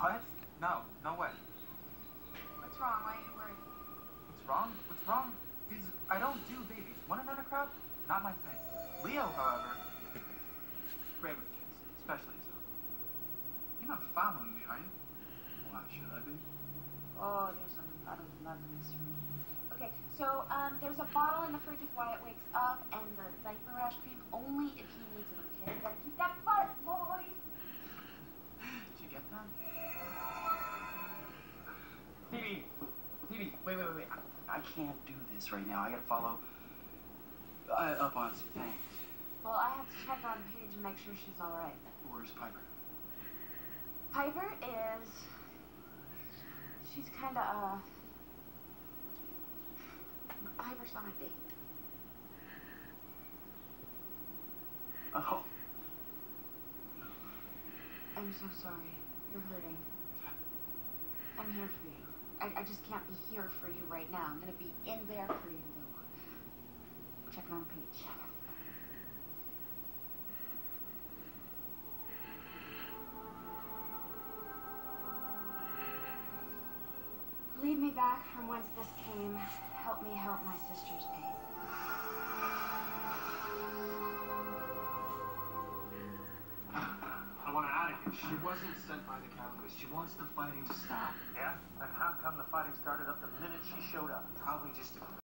What? No, no way. What's wrong? Why are you worried? What's wrong? What's wrong? Is I don't do babies. One another crowd? Not my thing. Leo, however, great with kids, especially his own. You're not following me, are you? Why should I be? Oh, there's a lot of love in this room. Okay, so um, there's a bottle in the fridge if Wyatt wakes up, and the diaper rash cream only if he needs it. Okay, you gotta keep that butt, boy. Did you get that? Wait, wait, wait. I, I can't do this right now. I gotta follow uh, up on some things. Well, I have to check on Paige and make sure she's all right. Where's Piper? Piper is. She's kind of uh. Piper's on a date. Oh. I'm so sorry. You're hurting. I'm here for you. I, I just can't be here for you right now. I'm gonna be in there for you, though. Checking on Paige. Lead me back from whence this came. Help me help my sister's pain. She wasn't sent by the Cowboys. She wants the fighting to stop. Yeah? And how come the fighting started up the minute she showed up? Probably just a